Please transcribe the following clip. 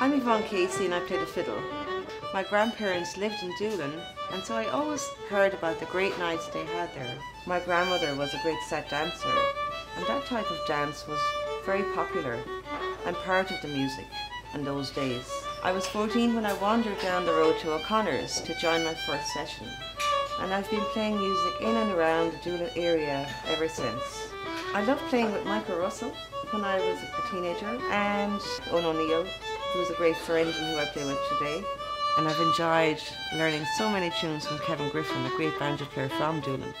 I'm Yvonne Casey and I play the fiddle. My grandparents lived in Doolin and so I always heard about the great nights they had there. My grandmother was a great set dancer and that type of dance was very popular and part of the music in those days. I was 14 when I wandered down the road to O'Connor's to join my first session and I've been playing music in and around the Doolin area ever since. I loved playing with Michael Russell when I was a teenager and Eoin O'Neill who's a great friend and who I play with today. And I've enjoyed learning so many tunes from Kevin Griffin, a great banjo player from Doolin.